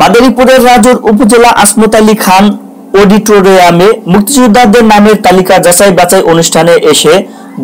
মাদারীপুরের রাজুর উপজেলা আসমত আলী খান অডিটোরিয়ামে মুক্তিযোদ্ধাদের নামের তালিকা যাচাই বাছাই অনুষ্ঠানে এসে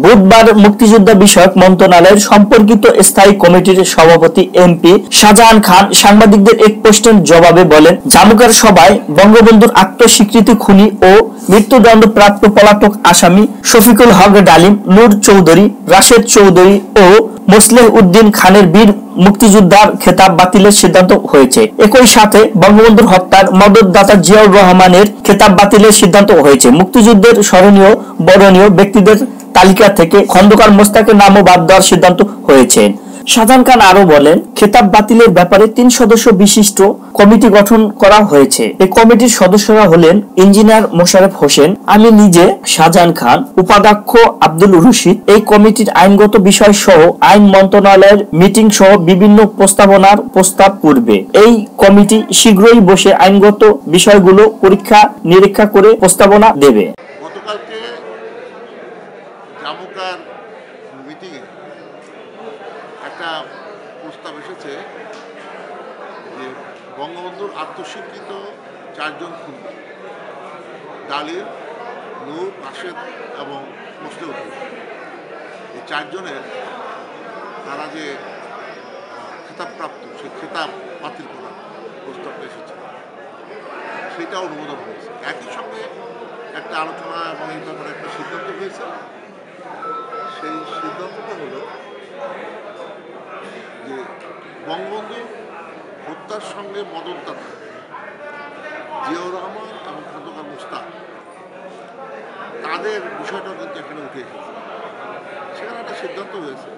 বুধবার মুক্তিযোদ্ধা বিষয়ক মন্ত্রণালয়ের সম্পর্কিত স্থায়ী কমিটির সভাপতি এমপি শাহজাহান খান সাংবাদিকদের এক প্রশ্নের জবাবে বলেন, জামুকার সভায় বঙ্গবন্ধুর আত্মস্বীকৃতি খুনি ও মৃত্যুদণ্ড প্রাপ্ত পলাতক আসামি শফিকুল হক ডালিম, নূর চৌধুরী, রাশেদ চৌধুরী ও মোসলেহ উদ্দিন খানের বীর মুক্তিযোদ্ধার খেতাব বাতিলের সিদ্ধান্ত হয়েছে। একই সাথে বঙ্গবন্ধুর হত্যার মদতদাতা জিয়াউর রহমানের খেতাব বাতিলের সিদ্ধান্ত হয়েছে। মুক্তিযুদ্ধের স্মরণীয়, বরণীয় ব্যক্তিদের তালিকা থেকে খন্দকার মোস্তাকের নামও বাদ দেওয়ার সিদ্ধান্ত হয়েছে। শাহজাহান খান আরও বলেন, খেতাব বাতিলের ব্যাপারে তিন সদস্য বিশিষ্ট কমিটি গঠন করা হয়েছে। এই কমিটির সদস্যরা হলেন ইঞ্জিনিয়ার মোশারফ হোসেন, আমি নিজে শাহজাহান খান, উপাধ্যক্ষ আব্দুল রশিদ। এই কমিটির আইনগত বিষয় সহ আইন মন্ত্রণালয়ের মিটিং সহ বিভিন্ন প্রস্তাবনার প্রস্তাব করবে এই কমিটি শীঘ্রই বসে আইনগত বিষয়গুলো পরীক্ষা নিরীক্ষা করে প্রস্তাবনা দেবে। একটা প্রস্তাব এসেছে যে বঙ্গবন্ধুর আত্মস্বীকৃত চারজন খুনি ডালির নূর, রাশেদ এবং মুসলিউদ্দিন। এই চারজনের তারা যে খেতাবপ্রাপ্ত, সেই খেতাব বাতিল করার প্রস্তাবটা এসেছে। সেটা অনুমোদন হয়েছে। একই সঙ্গে একটা আলোচনা এবং এই ব্যাপারে একটা সিদ্ধান্ত হয়েছে। সেই সিদ্ধান্তটা হলো যে বঙ্গবন্ধু হত্যার সঙ্গে মদতদাতা জিয়াউর রহমান এবং খন্দকার মুস্তাক। তাদের বিষয়টাও কিন্তু এখানে উঠে এসেছে। সেখানে একটা সিদ্ধান্ত হয়েছে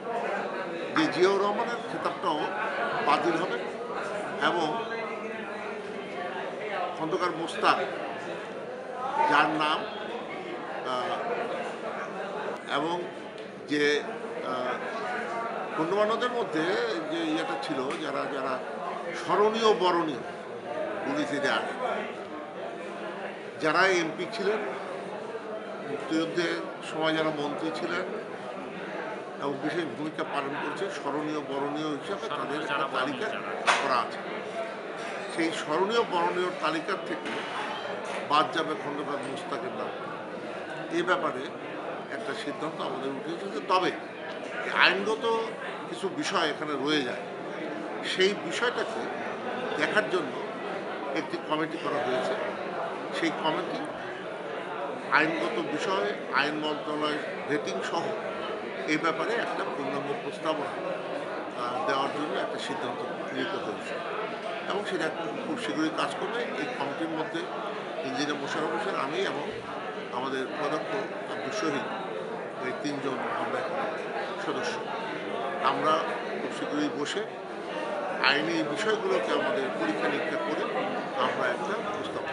যে জিয়াউর রহমানের খেতাবটাও বাতিল হবে এবং খন্দকার মোস্তাক, যার নাম এবং যে গণ্যমান্যদের মধ্যে যে ইয়েটা ছিল যারা যারা স্মরণীয় বরণীয় পুলিশে যার যারা এমপি ছিলেন মুক্তিযুদ্ধের সময় যারা মন্ত্রী ছিলেন এবং বিশেষ ভূমিকা পালন করেছে স্মরণীয় বরণীয় হিসাবে তাদের একটা তালিকা করা আছে। সেই স্মরণীয় বরণীয় তালিকার থেকে বাদ যাবে খন্দকার মুস্তাকের নাম। এ ব্যাপারে একটা সিদ্ধান্ত আমাদের উঠেছে এসেছে তবে আইনগত কিছু বিষয় এখানে রয়ে যায়। সেই বিষয়টাকে দেখার জন্য একটি কমিটি করা হয়েছে। সেই কমিটি আইনগত বিষয়, আইন মন্ত্রণালয় রেটিং সহ এই ব্যাপারে একটা পূর্ণাঙ্গ প্রস্তাবনা দেওয়ার জন্য একটা সিদ্ধান্ত গৃহীত হয়েছে। এবং সেটা খুব শীঘ্রই কাজ করবে। এই কমিটির মধ্যে ইঞ্জিনিয়ার মোশারফ হোসেন, আমি এবং আমাদের উপাধ্যক্ষ আব্দুল শহীদ এই তিনজন আমরা সদস্য। আমরা খুব শীঘ্রই বসে আইনি বিষয়গুলোকে আমাদের পরীক্ষা নিরীক্ষা করে আমরা একটা প্রস্তাব